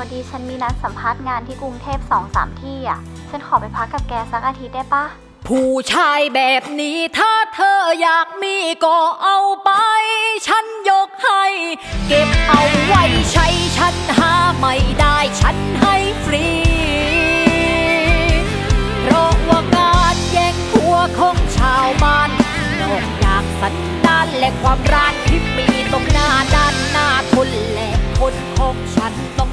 อดีฉันมีนัดสัมภาษณ์งานที่กรุงเทพสองสามที่อะ ฉันขอไปพักกับแกสักอาทิตย์ได้ปะ ผู้ชายแบบนี้ถ้าเธออยากมีก็เอาไป ฉันยกให้ เก็บเอาไว้ใช้ฉันหาไม่ได้ฉันให้ฟรี เพราะว่าการแย่งผัวของชาวบ้านนอกจากสันดานและความร้านที่มีตรงหน้าด้านหน้าทนและคนของฉันต้อง